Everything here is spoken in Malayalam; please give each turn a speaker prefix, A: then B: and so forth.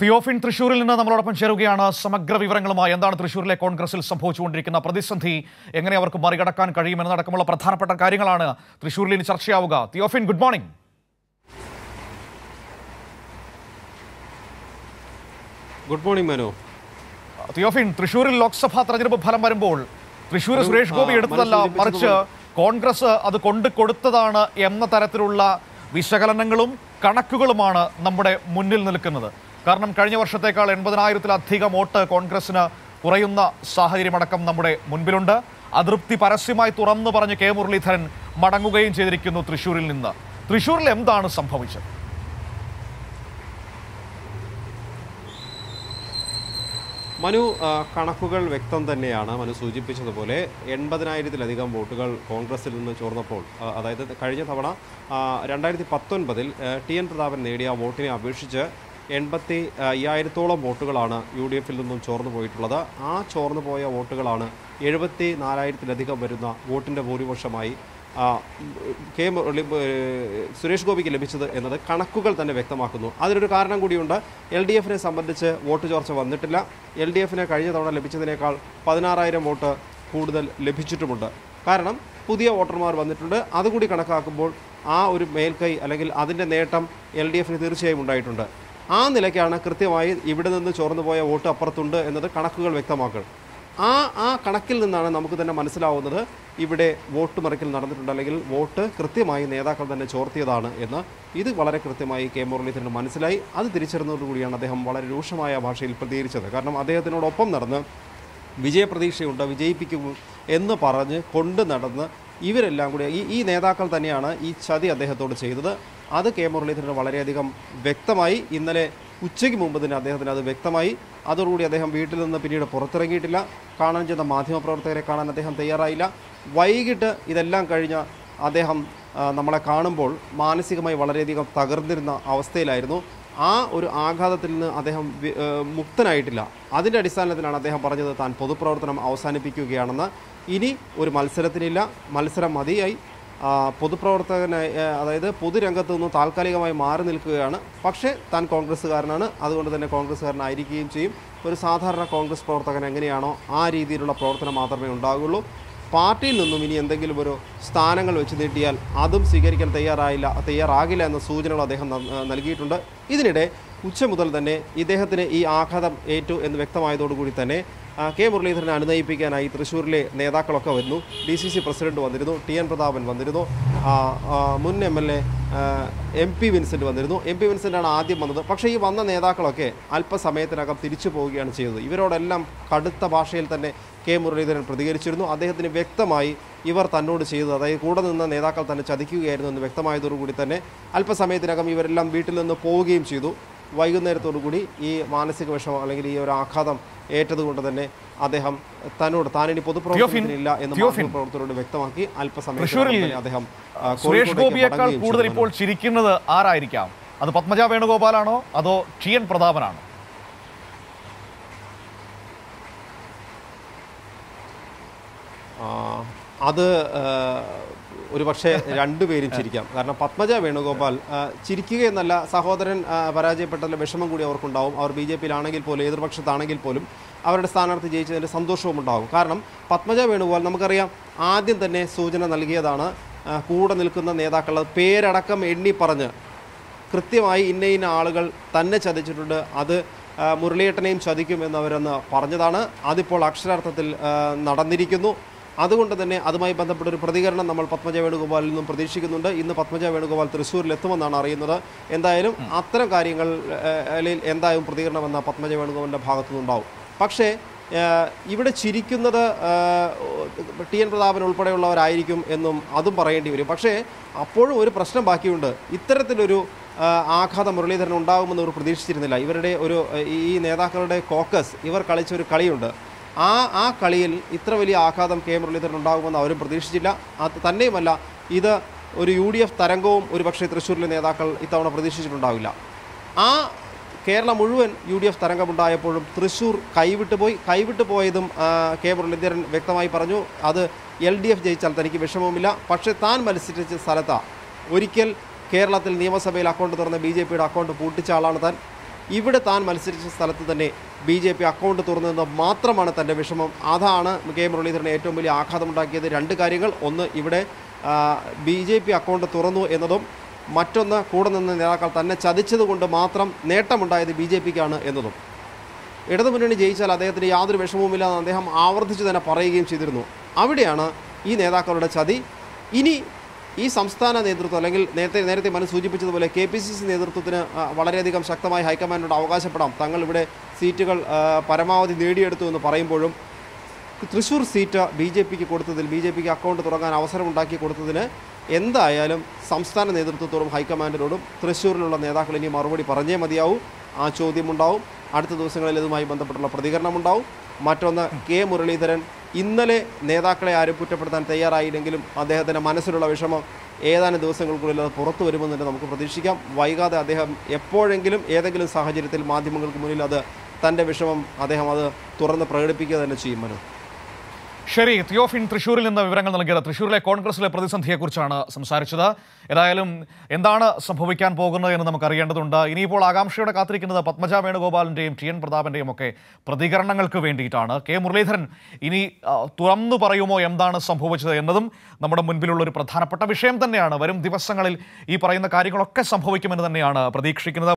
A: തിയോഫിൻ തൃശൂരിൽ നിന്ന് നമ്മളോടൊപ്പം ചേരുകയാണ്. സമഗ്ര വിവരങ്ങളുമായി എന്താണ് തൃശൂരിലെ കോൺഗ്രസിൽ സംഭവിച്ചുകൊണ്ടിരിക്കുന്ന പ്രതിസന്ധി? എങ്ങനെ അവർക്ക് മറികടക്കാൻ കഴിയുമെന്നടക്കമുള്ള പ്രധാനപ്പെട്ട കാര്യങ്ങളാണ് തൃശൂരിൽ ഇനി ചർച്ചയാവുക. Theophin good morning.
B: Good morning Manu.
A: Theophin തൃശൂരിൽ ലോക്സഭാ തെരഞ്ഞെടുപ്പ് ഫലം വരുമ്പോൾ തൃശൂർ സുരേഷ് ഗോപി എടുത്തതല്ല മറിച്ച് കോൺഗ്രസ് അത് കൊണ്ടു കൊടുത്തതാണ് എന്ന തരത്തിലുള്ള വിശകലനങ്ങളും കണക്കുകളുമാണ് നമ്മുടെ മുന്നിൽ നിൽക്കുന്നത്. കാരണം കഴിഞ്ഞ വർഷത്തേക്കാൾ എൺപതിനായിരത്തിലധികം വോട്ട് കോൺഗ്രസിന് കുറയുന്ന സാഹചര്യമടക്കം നമ്മുടെ മുൻപിലുണ്ട്. അതൃപ്തി പരസ്യമായി തുറന്നു പറഞ്ഞ് കെ മുരളീധരൻ മടങ്ങുകയും ചെയ്തിരിക്കുന്നു തൃശൂരിൽ നിന്ന്. തൃശൂരിൽ എന്താണ് സംഭവിച്ചത്?
B: മനു കണക്കുകൾ വ്യക്തം തന്നെയാണ്. മനു സൂചിപ്പിച്ചതുപോലെ എൺപതിനായിരത്തിലധികം വോട്ടുകൾ കോൺഗ്രസിൽ നിന്ന് ചോർന്നപ്പോൾ അതായത് കഴിഞ്ഞ തവണ രണ്ടായിരത്തി പത്തൊൻപതിൽ ടി എൻ പ്രതാപൻ നേടിയ വോട്ടിനെ അപേക്ഷിച്ച് എൺപത്തി അയ്യായിരത്തോളം വോട്ടുകളാണ് യു ഡി എഫിൽ നിന്നും ചോർന്നു പോയിട്ടുള്ളത്. ആ ചോർന്നു പോയ വോട്ടുകളാണ് എഴുപത്തി നാലായിരത്തിലധികം വരുന്ന വോട്ടിന്റെ ഭൂരിപക്ഷമായി കെ മുരളി സുരേഷ് ഗോപിക്ക് ലഭിച്ചത് എന്നത് കണക്കുകൾ തന്നെ വ്യക്തമാക്കുന്നു. അതിനൊരു കാരണം കൂടിയുണ്ട്. എൽ ഡി എഫിനെ സംബന്ധിച്ച് വോട്ട് ചോർച്ച വന്നിട്ടില്ല. എൽ ഡി എഫിന് കഴിഞ്ഞ തവണ ലഭിച്ചതിനേക്കാൾ പതിനാറായിരം വോട്ട് കൂടുതൽ ലഭിച്ചിട്ടുമുണ്ട്. കാരണം പുതിയ വോട്ടർമാർ വന്നിട്ടുണ്ട്. അതുകൂടി കണക്കാക്കുമ്പോൾ ആ ഒരു മേൽക്കൈ അല്ലെങ്കിൽ അതിന്റെ നേട്ടം എൽ ഡി എഫിന് തീർച്ചയായും ഉണ്ടായിട്ടുണ്ട്. ആ നിലയ്ക്കാണ് കൃത്യമായി ഇവിടെ നിന്ന് ചോർന്നു പോയ വോട്ട് അപ്പുറത്തുണ്ട് എന്നത് കണക്കുകൾ വ്യക്തമാക്കുക ആ ആ കണക്കിൽ നിന്നാണ് നമുക്ക് തന്നെ മനസ്സിലാവുന്നത് ഇവിടെ വോട്ട് മറിക്കൽ നടന്നിട്ടുണ്ട് അല്ലെങ്കിൽ വോട്ട് കൃത്യമായി നേതാക്കൾ തന്നെ ചോർത്തിയതാണ് എന്ന്. ഇത് വളരെ കൃത്യമായി കെ മുരളീധരന് മനസ്സിലായി. അത് തിരിച്ചറിഞ്ഞതോടുകൂടിയാണ് അദ്ദേഹം വളരെ രൂക്ഷമായ ഭാഷയിൽ പ്രതികരിച്ചത്. കാരണം അദ്ദേഹത്തിനോടൊപ്പം നടന്ന് വിജയപ്രതീക്ഷയുണ്ട് വിജയിപ്പിക്കും എന്ന് പറഞ്ഞ് കൊണ്ട് നടന്ന് ഇവരെല്ലാം കൂടി ഈ ഈ നേതാക്കൾ തന്നെയാണ് ഈ ചതി അദ്ദേഹത്തോട് ചെയ്തത്. അത് കെ മുരളീധരന് വളരെയധികം വ്യക്തമായി ഇന്നലെ ഉച്ചയ്ക്ക് മുമ്പ് തന്നെ അദ്ദേഹത്തിന് അത് വ്യക്തമായി. അതോടുകൂടി അദ്ദേഹം വീട്ടിൽ നിന്ന് പിന്നീട് പുറത്തിറങ്ങിയിട്ടില്ല. കാണാൻ ചെന്ന മാധ്യമപ്രവർത്തകരെ കാണാൻ അദ്ദേഹം തയ്യാറായില്ല. വൈകിട്ട് ഇതെല്ലാം കഴിഞ്ഞ അദ്ദേഹം നമ്മളെ കാണുമ്പോൾ മാനസികമായി വളരെയധികം തകർന്നിരുന്ന അവസ്ഥയിലായിരുന്നു. ആ ഒരു ആഘാതത്തിൽ നിന്ന് അദ്ദേഹം മുക്തനായിട്ടില്ല. അതിന്റെ അടിസ്ഥാനത്തിലാണ് അദ്ദേഹം പറഞ്ഞത് താൻ പൊതുപ്രവർത്തനം അവസാനിപ്പിക്കുകയാണെന്ന്. ഇനി ഒരു മത്സരത്തിനില്ല. മത്സരം മതിയായി. പൊതുപ്രവർത്തകനായി അതായത് പൊതുരംഗത്ത് നിന്ന് താൽക്കാലികമായി മാറി നിൽക്കുകയാണ്. പക്ഷേ താൻ കോൺഗ്രസ്സുകാരനാണ്. അതുകൊണ്ട് തന്നെ കോൺഗ്രസ്സുകാരനായിരിക്കുകയും ചെയ്യും. ഒരു സാധാരണ കോൺഗ്രസ് പ്രവർത്തകൻ എങ്ങനെയാണോ ആ രീതിയിലുള്ള പ്രവർത്തനം മാത്രമേ ഉണ്ടാകുള്ളൂ. പാർട്ടിയിൽ നിന്നും ഇനി എന്തെങ്കിലും ഒരു സ്ഥാനങ്ങൾ വെച്ച് നീട്ടിയാൽ അതും സ്വീകരിക്കാൻ തയ്യാറായില്ല തയ്യാറാകില്ല എന്ന സൂചനകൾ അദ്ദേഹം നൽകിയിട്ടുണ്ട്. ഇതിനിടെ ഉച്ച മുതൽ തന്നെ ഇദ്ദേഹത്തിന് ഈ ആഘാതം ഏറ്റു എന്ന് വ്യക്തമായതോടുകൂടി തന്നെ കെ മുരളീധരനെ അനുനയിപ്പിക്കാനായി തൃശ്ശൂരിലെ നേതാക്കളൊക്കെ വരുന്നു. ഡി സി സി പ്രസിഡന്റ് വന്നിരുന്നു ടി എൻ പ്രതാപൻ വന്നിരുന്നു മുൻ M L A M P Vincent വന്നിരുന്നു. എം പി വിൻസെന്റാണ് ആദ്യം വന്നത്. പക്ഷേ ഈ വന്ന നേതാക്കളൊക്കെ അല്പസമയത്തിനകം തിരിച്ചു പോവുകയാണ് ചെയ്തത്. ഇവരോടെല്ലാം കടുത്ത ഭാഷയിൽ തന്നെ കെ മുരളീധരൻ പ്രതികരിച്ചിരുന്നു. അദ്ദേഹത്തിന് വ്യക്തമായി ഇവർ തന്നോട് ചെയ്തത് അതായത് കൂടെ നിന്ന നേതാക്കൾ തന്നെ ചതിക്കുകയായിരുന്നു എന്ന് വ്യക്തമായതോടുകൂടി തന്നെ അല്പസമയത്തിനകം ഇവരെല്ലാം വീട്ടിൽ നിന്ന് പോവുകയും ചെയ്തു. വൈകുന്നേരത്തോടുകൂടി ഈ മാനസിക വിഷമം അല്ലെങ്കിൽ ഈ ഒരു ആഘാതം ഏറ്റതുകൊണ്ട് തന്നെ അദ്ദേഹം തന്നോട് താനിനി പൊതുപ്രവർത്തനത്തിനില്ല എന്ന് പ്രവർത്തകരോട് വ്യക്തമാക്കി അല്പസമയം അദ്ദേഹം
A: സുരേഷ് ഗോപിയേക്കാൾ കൂടുതൽ ഇപ്പോൾ ചിരിക്കുന്നത് ആരായിരിക്കാം? അത് പത്മജ വേണുഗോപാലാണോ? അതോ ടി എൻ പ്രതാപനാണോ?
B: അത് ആ, ഒരു പക്ഷേ രണ്ടുപേരും ചിരിക്കാം. കാരണം പത്മജ വേണുഗോപാൽ ചിരിക്കുക എന്നല്ല സഹോദരൻ ആ, പരാജയപ്പെട്ടതിലെ വിഷമം കൂടി അവർക്കുണ്ടാവും. അവർ ബി ജെ പിയിലാണെങ്കിൽ പോലും എതിർപക്ഷത്താണെങ്കിൽ പോലും അവരുടെ സ്ഥാനാർത്ഥി ജയിച്ചതിന്റെ സന്തോഷവും ഉണ്ടാകും. കാരണം പത്മജ വേണുഗോപാൽ നമുക്കറിയാം ആദ്യം തന്നെ സൂചന നൽകിയതാണ് കൂടെ നിൽക്കുന്ന നേതാക്കളുടെ പേരടക്കം എണ്ണി പറഞ്ഞ് കൃത്യമായി ഇന്ന ഇന്ന ആളുകൾ തന്നെ ചതിച്ചിട്ടുണ്ട് അത് മുരളിയേട്ടനെയും ചതിക്കുമെന്ന് എന്നവരെന്ന് പറഞ്ഞതാണ്. അതിപ്പോൾ അക്ഷരാർത്ഥത്തിൽ നടന്നിരിക്കുന്നു. അതുകൊണ്ട് തന്നെ അതുമായി ബന്ധപ്പെട്ട ഒരു പ്രതികരണം നമ്മൾ പത്മജ വേണുഗോപാലിൽ നിന്നും പ്രതീക്ഷിക്കുന്നുണ്ട്. ഇന്ന് പത്മജ വേണുഗോപാൽ തൃശ്ശൂരിൽ എത്തുമെന്നാണ് അറിയുന്നത്. എന്തായാലും അത്തരം കാര്യങ്ങൾ ആ, അല്ലെങ്കിൽ എന്തായാലും പ്രതികരണം എന്ന പത്മജ വേണുഗോപാലിന്റെ ഭാഗത്തുനിന്നുണ്ടാവും. പക്ഷേ ഇവിടെ ചിരിക്കുന്നത് ടി എൻ പ്രതാപൻ ഉൾപ്പെടെയുള്ളവരായിരിക്കും എന്നും അതും പറയേണ്ടി വരും. പക്ഷേ അപ്പോഴും ഒരു പ്രശ്നം ബാക്കിയുണ്ട്. ഇത്തരത്തിലൊരു ആഘാത ആഘാതം മുരളീധരൻ ഉണ്ടാകുമെന്ന് ഇവർ പ്രതീക്ഷിച്ചിരുന്നില്ല. ഇവരുടെ ഒരു ഈ നേതാക്കളുടെ കോക്കസ് ഇവർ കളിച്ച ഒരു കളിയുണ്ട്. ആ ആ കളിയിൽ ഇത്ര വലിയ ആഘാതം കെ മുരളീധരൻ ഉണ്ടാകുമെന്ന് അവരും പ്രതീക്ഷിച്ചില്ല. അത് തന്നെയുമല്ല ഇത് ഒരു യു ഡി എഫ് തരംഗവും ഒരു പക്ഷേ തൃശ്ശൂരിലെ നേതാക്കൾ ഇത്തവണ പ്രതീക്ഷിച്ചിട്ടുണ്ടാവില്ല. ആ കേരളം മുഴുവൻ യു ഡി എഫ് തരംഗമുണ്ടായപ്പോഴും തൃശ്ശൂർ കൈവിട്ടു പോയി. കൈവിട്ടു പോയതും കെ മുരളീധരൻ വ്യക്തമായി പറഞ്ഞു അത് എൽ ഡി എഫ് ജയിച്ചാൽ തനിക്ക് വിഷമവുമില്ല. പക്ഷേ താൻ മത്സരിച്ച സ്ഥലത്താണ് ഒരിക്കൽ കേരളത്തിൽ നിയമസഭയിൽ അക്കൗണ്ട് തുറന്ന ബി ജെ പിയുടെ അക്കൗണ്ട് പൂട്ടിച്ച ആളാണ് താൻ. ഇവിടെ താൻ മത്സരിച്ച സ്ഥലത്ത് തന്നെ ബി ജെ പി അക്കൗണ്ട് തുറന്നതെന്ന് മാത്രമാണ് തന്റെ വിഷമം. അതാണ് കെ മുരളീധരന് ഏറ്റവും വലിയ ആഘാതമുണ്ടാക്കിയത്. രണ്ട് കാര്യങ്ങൾ. ഒന്ന് ഇവിടെ ബി ജെ പി അക്കൗണ്ട് തുറന്നു എന്നതും മറ്റൊന്ന് കൂടെ നിന്ന നേതാക്കൾ തന്നെ ചതിച്ചതുകൊണ്ട് മാത്രം നേട്ടമുണ്ടായത് ബി ജെ പിക്കാണ് എന്നതും. ഇടതുമുന്നണി ജയിച്ചാൽ അദ്ദേഹത്തിന് യാതൊരു വിഷമവുമില്ലാതെ അദ്ദേഹം ആവർത്തിച്ച് തന്നെ പറയുകയും ചെയ്തിരുന്നു. അവിടെയാണ് ഈ നേതാക്കളുടെ ചതി. ഇനി ഈ സംസ്ഥാന നേതൃത്വം അല്ലെങ്കിൽ നേരത്തെ നേരത്തെ മനസ്സ് സൂചിപ്പിച്ചതുപോലെ കെ പി സി സി നേതൃത്വത്തിന് വളരെയധികം ശക്തമായി ഹൈക്കമാൻഡിനോട് അവകാശപ്പെടാം. തങ്ങൾ ഇവിടെ സീറ്റുകൾ പരമാവധി നേടിയെടുത്തു എന്ന് പറയുമ്പോഴും തൃശ്ശൂർ സീറ്റ് ബി ജെ പിക്ക് കൊടുത്തതിൽ ബി ജെ പിക്ക് അക്കൗണ്ട് തുറക്കാൻ അവസരമുണ്ടാക്കി കൊടുത്തതിന് എന്തായാലും സംസ്ഥാന നേതൃത്വത്തോടും ഹൈക്കമാൻഡിനോടും തൃശ്ശൂരിലുള്ള നേതാക്കൾ ഇനി മറുപടി പറഞ്ഞേ മതിയാവും. ആ ചോദ്യമുണ്ടാവും. അടുത്ത ദിവസങ്ങളിൽ ഇതുമായി ബന്ധപ്പെട്ടുള്ള പ്രതികരണമുണ്ടാവും. മറ്റൊന്ന് കെ മുരളീധരൻ ഇന്നലെ നേതാക്കളെ ആരും കുറ്റപ്പെടുത്താൻ തയ്യാറായില്ലെങ്കിലും അദ്ദേഹത്തിന്റെ മനസ്സിലുള്ള വിഷമം ഏതാനും ദിവസങ്ങൾക്കുള്ളിൽ അത് പുറത്തു വരുമെന്ന് തന്നെ നമുക്ക് പ്രതീക്ഷിക്കാം. വൈകാതെ അദ്ദേഹം എപ്പോഴെങ്കിലും ഏതെങ്കിലും സാഹചര്യത്തിൽ മാധ്യമങ്ങൾക്ക് മുന്നിൽ അത് തന്റെ വിഷമം അദ്ദേഹം അത് തുറന്ന് പ്രകടിപ്പിക്കുക തന്നെ ചെയ്യും മനു.
A: ശരി തിയോഫിൻ തൃശ്ശൂരിൽ നിന്ന് വിവരങ്ങൾ നൽകിയത്. തൃശ്ശൂരിലെ കോൺഗ്രസിലെ പ്രതിസന്ധിയെക്കുറിച്ചാണ് സംസാരിച്ചത്. ഏതായാലും എന്താണ് സംഭവിക്കാൻ പോകുന്നത് എന്ന് നമുക്ക് അറിയേണ്ടതുണ്ട്. ഇനിയിപ്പോൾ ആകാംക്ഷയോടെ കാത്തിരിക്കുന്നത് പത്മജ വേണുഗോപാലിന്റെയും ടി എൻ പ്രതാപന്റെയും ഒക്കെ പ്രതികരണങ്ങൾക്ക് വേണ്ടിയിട്ടാണ്. കെ മുരളീധരൻ ഇനി തുറന്നു പറയുമോ എന്താണ് സംഭവിച്ചത് എന്നതും നമ്മുടെ മുൻപിലുള്ള ഒരു പ്രധാനപ്പെട്ട വിഷയം തന്നെയാണ്. വരും ദിവസങ്ങളിൽ ഈ പറയുന്ന കാര്യങ്ങളൊക്കെ സംഭവിക്കുമെന്ന് തന്നെയാണ് പ്രതീക്ഷിക്കുന്നത്.